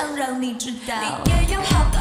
想让你知道。好